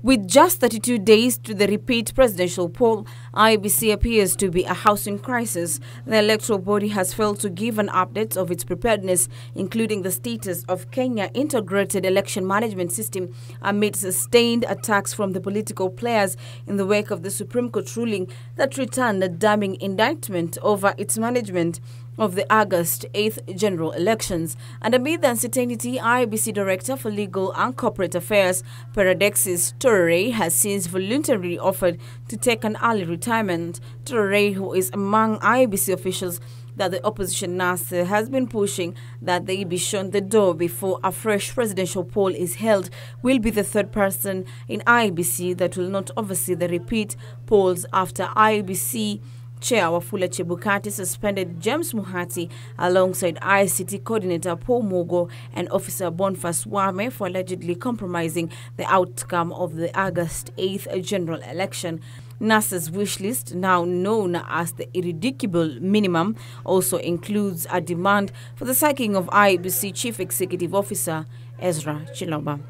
With just 32 days to the repeat presidential poll, IEBC appears to be a housing crisis. The electoral body has failed to give an update of its preparedness, including the status of Kenya integrated election management system amid sustained attacks from the political players in the wake of the Supreme Court ruling that returned a damning indictment over its management of the August 8th general elections. And amid the uncertainty, IEBC Director for Legal and Corporate Affairs, Praxedes Tororey, has since voluntarily offered to take an early retirement. Tororey, who is among IEBC officials that the opposition NASA has been pushing that they be shown the door before a fresh presidential poll is held, will be the third person in IEBC that will not oversee the repeat polls after IEBC Chair Wafula Chebukati suspended James Muhati alongside ICT coordinator Paul Mugo and Officer Boniface Wamae for allegedly compromising the outcome of the August 8th general election. NASA's wish list, now known as the irreducible minimum, also includes a demand for the sacking of IEBC Chief Executive Officer Ezra Chiloba.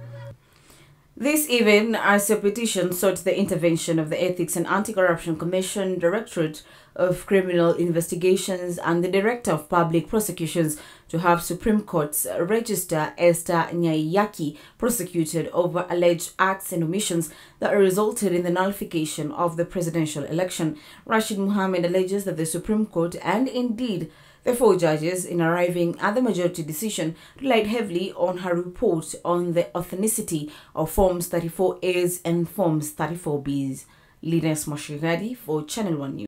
This even as a petition sought the intervention of the Ethics and Anti-Corruption Commission, Directorate of Criminal Investigations and the Director of Public Prosecutions to have Supreme Court's Register Esther Nyaiyaki prosecuted over alleged acts and omissions that resulted in the nullification of the presidential election. Rashid Muhammad alleges that the Supreme Court and indeed the four judges, in arriving at the majority decision, relied heavily on her report on the authenticity of Forms 34As and Forms 34Bs. Linus Moshigadi for Channel 1 News.